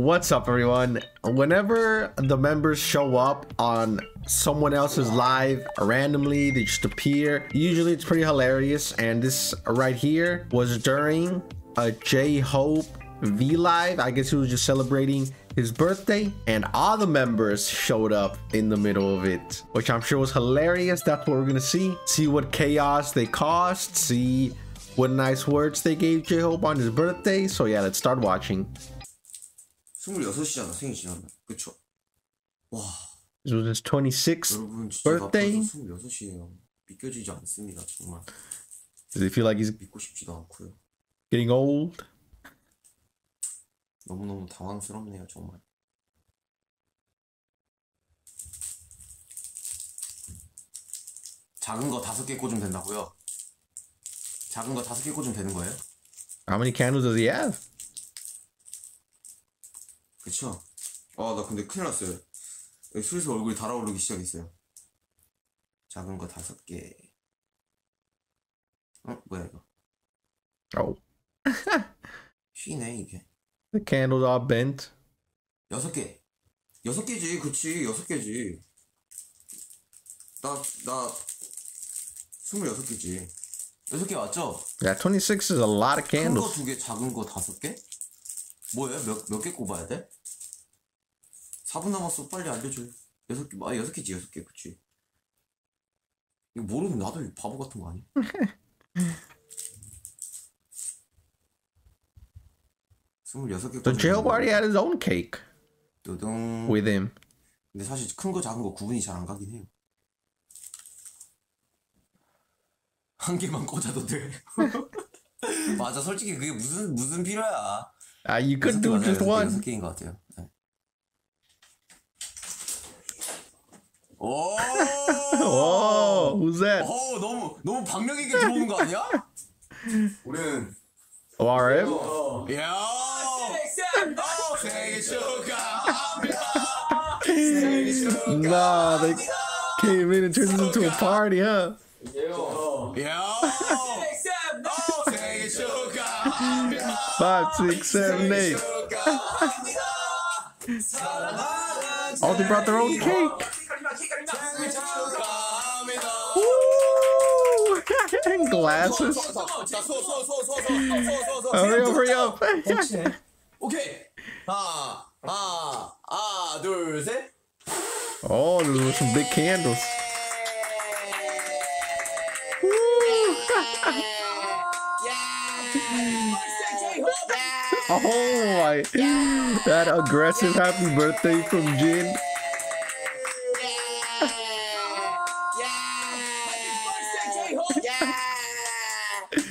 What's up, everyone? Whenever the members show up on someone else's live randomly, they just appear. Usually it's pretty hilarious. And this right here was during a J Hope V Live. I guess he was just celebrating his birthday, and all the members showed up in the middle of it, which I'm sure was hilarious. That's what we're gonna see. See what chaos they caused, see what nice words they gave J Hope on his birthday. So, yeah, let's start watching. 26이잖아 생일 지났나 그쵸 와 This was his 26th 여러분 진짜 birthday. 나 벌써 26이에요 믿겨지지 않습니다 정말 Does he feel like he's 믿고 싶지도 않고요 getting old? 너무너무 당황스럽네요 정말 작은 거 다섯 개 꽂으면 된다고요? 작은 거 다섯 개 꽂으면 되는 거예요? How many candles does he have? 그쵸? 아 나 근데 큰일 났어요 슬슬 얼굴이 달아오르기 시작했어요 작은 거 다섯 개 어? 뭐야 이거 Oh, 쉬네 이게 the candles are bent. 여섯 개 여섯 개지 그치 여섯 개지 나 나 스물여섯 개지 여섯 개 맞죠? Yeah, 26 is a lot of 큰거 candles. 두개 작은 거 다섯 개? 뭐예요? 몇 몇 개 꼽아야 돼? 4분 남았어 빨리 알려줘요 여섯 개, 아 여섯 개지 여섯 개 그치 이거 모르면 나도 바보 같은 거 아니야? 스물여섯 개 So J Hope already had his own cake 뚜둥 with him. 근데 사실 큰 거 작은 거 구분이 잘 안 가긴 해요. 한 개만 꽂아도 돼. 맞아, 솔직히 그게 무슨 무슨 필요야. Uh, you could 개 do just one. 여섯 개인 것 같아요. 네. 오, Oh, who's that? 오, 너무 너무 박력 있게 들어오는 거 아니야? 우리는 Oh, RM? 야, 어, 생일 축하합니다. 생일 축하. Nah, they came in and turned it into a party, huh? 야, 어, 생일 축하합니다. Five, six, seven, eight. Oh, they brought their own cake. and glasses. hurry up, hurry up. okay. Ah, ah, ah, 둘, 셋. Oh, those were some big candles. oh my, that aggressive happy birthday from Jin.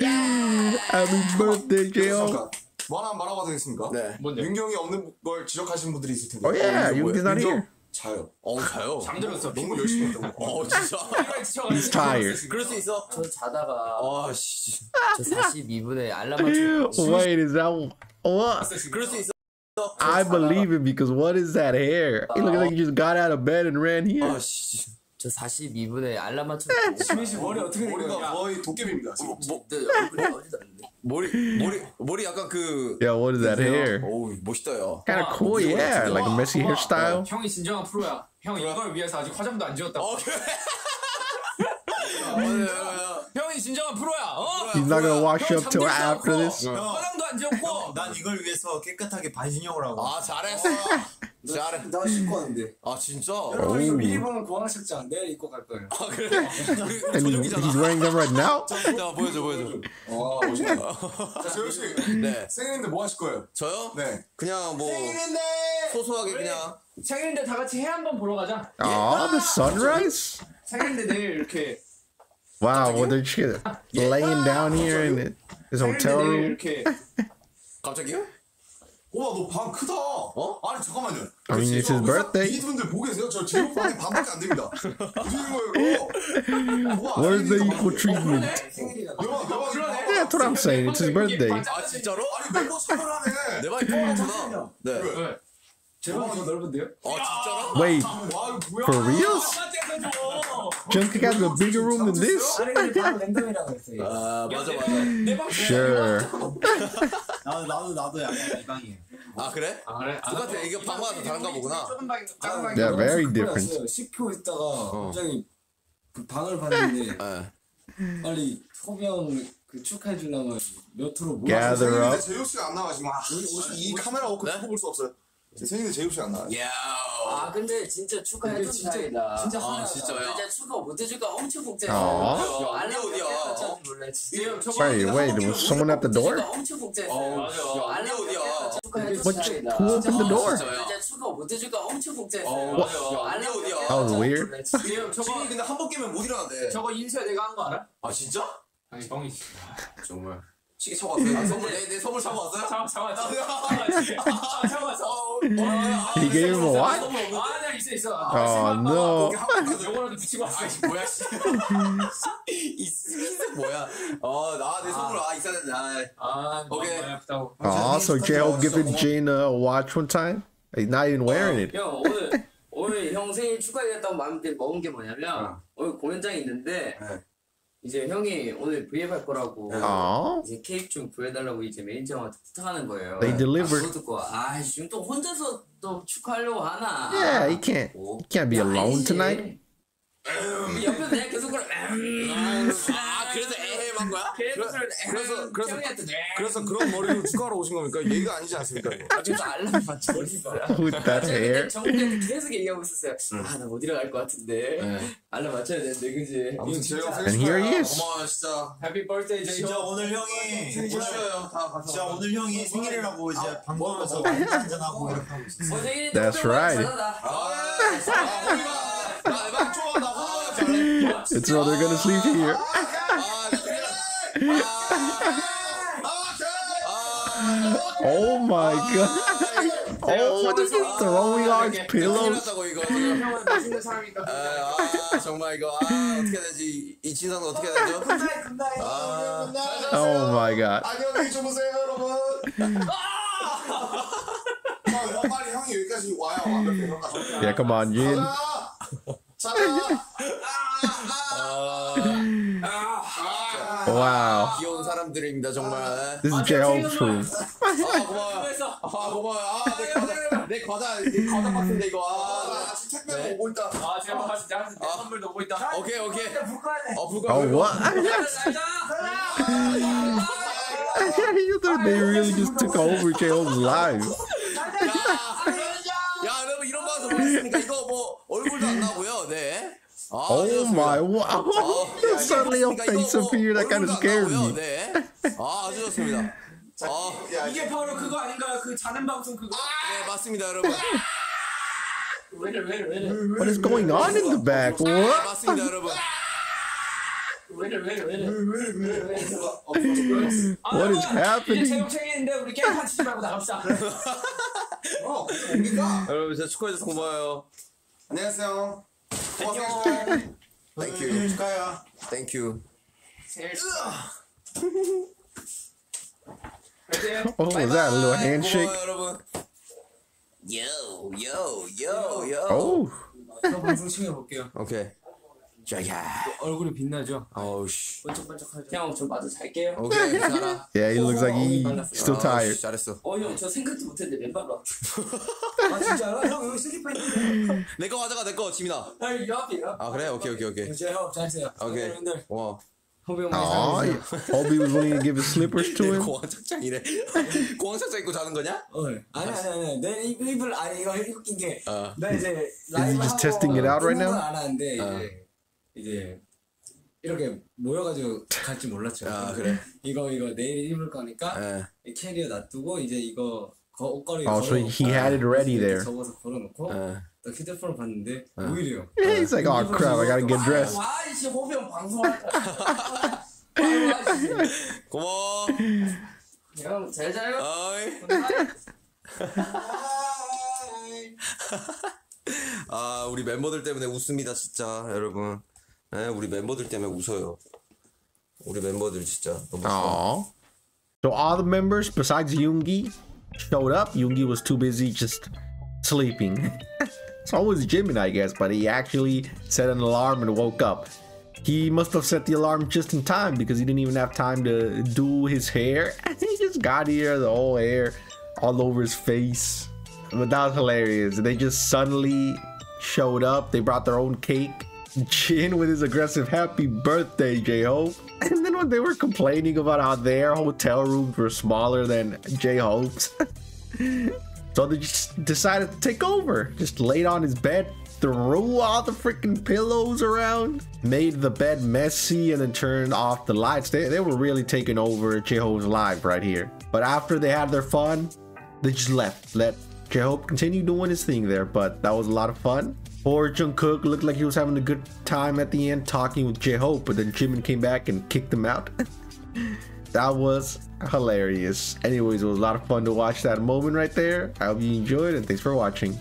Happy birthday. 잠깐 뭐 하나 말하고 되겠습니까? 네. 윤경이 없는 걸 지적하시는 분들이 있을 텐데. Oh yeah, 이게 you 뭐예요? is not 윤경 here. 자요. 어, 자요. 잠들었어. 너무 열심히 했다고. 어, 진짜. He's tired. 그럴 수 있어. 저 자다가 아, 씨. 저 42분에 알람 맞추고 Wait, is that what? 그럴 수 있어. I believe it because what is that hair? It looks like you just got out of bed and ran here. 아, 씨. 저 42분에 알람 맞추고 머리 어떻게 된 머리가 거야? 거의 도깨비입니다. 지금. 뭐, 네, 얼굴이 있는데 머리, 머리, 머리 약간 그. Yeah, what is that hair? 어우, 멋있다, 야. Kind of cool, yeah. Like a messy hairstyle. 형이 진정한 프로야. 형 이걸 위해서 아직 화장도 안 지웠다고. 어, 그래. 어, 형이 진정한 프로야. 어? He's not gonna wash 형 up till after this. 화장도 안 지웠고. 난 이걸 위해서 깨끗하게 반신욕을 하고 아, 잘했어. 잘해. 나 씻고 왔는데. 아, 진짜? 여러분 이거 미리 보면 고항식장 내일 입고 갈 거예요. 아, 그래? 우리 And he's, wearing them right now? 자, 보여줘, 보여줘. 와 멋있다. 자 재호 씨 네. 생일인데 뭐 하실 거예요? 저요? 네. 그냥 뭐 소소하게 그냥 생일인데 다 같이 해 한번 보러 가자. Oh, the sunrise? 생일인데 내일 이렇게 Wow, well, they're just laying down here in it- his 생일인데 hotel 내일 room. 이렇게 갑자기요? 와너방 크다. 어? 아니 잠깐만요. I mean, it's his birthday. 이분들 보고 계세요? 저 제호 방에 반밖에 안 됩니다. 무슨 거예요 Where's the equal treatment? that's what I'm saying. It's his birthday. 아 진짜로? 아니 멤버 참여하네. 내 방이 뻥이구나 네. 왜? 제방 더 넓은데요? 아 진짜로? Wait, 뭐야? for reals? Jungkook has a bigger room than this? 랜덤이라고 했어요. 아 맞아 맞아. 내방 Sure. 나도 나도 나도 약간 이 방이에요. 아 그래? 아 그래? 똑같아. 이게 방마다 다 다른가 보구나. 조금 방 작은 방. They're very different. 10표 있다가 갑자기 그 방을 봤는데 예. 빨리 소병 그 축하해 주려면 몇 호로 몰아 Gather up. 제이홉 씨가 안 나와 지금. 아, 이, 이 카메라 네? 네? 볼수 없어요. 제 생일인데 제이홉 씨가 안 나와. 야. 아 근데 진짜 축하해준 진짜- 다행이다. 진짜 아 진짜요? 진짜 축하 못 해줄까 엄청 아. 걱정했어. 야, 알람 어디야? 몰라 진짜. Wait, wait, was someone at the door? 엄청 걱정했어. 어, 알람 어디야? What? Who opened the door? 진짜 축하 못 해줄까 엄청 걱정했어. 어, 알람 어디야? That was weird. 지금 저거 지금 근데 한 번 깨면 못 일어나대. 저거 인쇄 내가 한 거 알아? 아 진짜? 아니 뻥이. 정말. 시계 차고 왔어요? 아, 선물 내, 내 선물 차고 왔어요? 잠깐 잠깐 잠깐 잠깐 gave him a what? 아니야 있어 있어. Oh no. 요거라도 붙이고 왔어. 아이씨 뭐야 씨. 이 뭐야? 어 나내 선물 아 있어야 된다. 아 오케이. Oh, also, J-Hope giving Jane a watch one time. He's not even wearing it. 형 오늘 오늘 형 생일 축하해줬다고 마음에 먹은 게 뭐냐면 오늘 공연장이 있는데 네. 이제 형이 오늘 브이앱 할 거라고 Oh, 이제 케이크 좀 구해달라고 이제 매니저 형한테 부탁하는 거예요. They delivered. 아, 그거 듣고 아 지금 또 혼자서 또 축하하려고 하나? yeah, he can't. He can't be alone tonight. 옆에서 내가 계속 그래. 아 그래서 에헴한 거야? 그래. 그래서- 그래서- 네. 그래서 그런 머리로 축하하러 오신 겁니까? 얘가 아니지 않습니까? 아, 그래서 알람 맞춰 있어요. 정국이한테 계속 얘기하고 있었어요. 아 나 어디로 갈 것 같은데 네. 알람 맞춰야 되는데 그지? 아무튼 제가 생일. 고마워요 진짜. 해피 버스데이 제이 진짜 오늘 형이 가서. 진짜 오늘 형이 생일이라고 이제 와인 한잔하고 이렇게 하고 있었어. 어 생일이 That's right. 아, 아. It's so they're gonna sleep here. 아, Oh my god. Oh, this is throwing our 큰일 pillows. 아, 아, 정말 이거 아 어떻게 되지 이 진상 어떻게 되죠? 아, Oh my god. 안녕히 주무세요 여러분. 형, 형 빨리 형이 여기까지 와요. 완벽해 형 가서. Yeah, come on. 자, 자. Wow. 귀여운 사람들입니다 정말. This is J-Hope's room. 아 고마워요. 아 고마워요. 아내 과자 내 과자 내 과자 박스인데 이거. 아, 아, 지금 택배 오고 있다. 아 제가 봤을 때내 선물도 오고 있다. 오케이 오케이. 어 불가. Oh, what? you thought they really just took over J-Hope's life. 야 여러분 이런 방송 보셨으니까 이거 뭐 얼굴도 안 나고요. 네. 아, Oh my, wow. Suddenly your face appeared. That kind of scared me. 네. 아 아주 좋습니다. 아, 야, 이게 바로 그거 아닌가요? 그 자는 방송 그거. 네 맞습니다 여러분. 왜래 왜래 왜래 What is going on in the back? 네, What? 맞습니다 여러분. 왜래 왜래 왜래 왜래 왜래. What is 이제 happening? 제목 챙기는데 우리 게임 하지 말고 나갑시다. 어? 여러분 진짜 축하해줘서 고마워요. 안녕하세요. 축 하해요. Thank you. 생일 축하. Oh, was that a little handshake? 고마워요 여러분. 요요요요 Oh, 저 오케이. 자야. 얼굴이 빛나죠? 어우 씨. 번쩍번쩍하죠. 형 저 마저 잘게요. 오케이 괜찮아. yeah, he looks like he still 아우, tired. 씨, 잘했어. 어 형 저 생각도 못했는데 맨발로 왔어. 아 진짜요? 형 여기 슬리퍼 있는데 내거 가져가 내거 지민아. 아이 옆이요. 아 그래 오케이 오케이 오케이. 진짜 형 잘했어요 오케이. 여러분들 와. Oh, he was willing to give his slippers to him. 공항 착장이래. 공항 착장 입고 자는 거냐? 어, 아니 아니 아니 내 입- 입을 아니 이거 웃긴 게 어. 나 이제 라이브 just testing it out right now? 알았는데 어. 이제 이렇게 모여가지고 갈지 몰랐죠. 아 그래. 이거 이거 내일 입을 거니까 예. 이 캐리어 놔두고 이제 이거 거, 옷걸이 Oh, so he had it ready there. 접어서 걸어놓고 예. 또 휴대폰을 봤는데 오히려 He's like, oh crap, I gotta get dressed. 와 이씨 호병 방송할 고마워. 형 잘 자요. 어이. 아 우리 멤버들 때문에 웃습니다 진짜 여러분. 네, 우리 멤버들 때문에 웃어요. 우리 멤버들 진짜 너무 좋아. Oh. So all the members besides Yoongi showed up. Yoongi was too busy just sleeping. so was Jimin, I guess, but he actually set an alarm and woke up. He must have set the alarm just in time because he didn't even have time to do his hair. he just got here, the whole hair all over his face. But that was hilarious. They just suddenly showed up. They brought their own cake. Jin with his aggressive happy birthday, J-Hope. And then when they were complaining about how their hotel rooms were smaller than J-Hope's. so they just decided to take over. Just laid on his bed, threw all the freaking pillows around, made the bed messy, and then turned off the lights. They, they were really taking over J-Hope's life right here. But after they had their fun, they just left. Let J-Hope continue doing his thing there. But that was a lot of fun. Poor Jungkook looked like he was having a good time at the end talking with J-Hope, but then Jimin came back and kicked him out. that was hilarious. Anyways, it was a lot of fun to watch that moment right there. I hope you enjoyed and thanks for watching.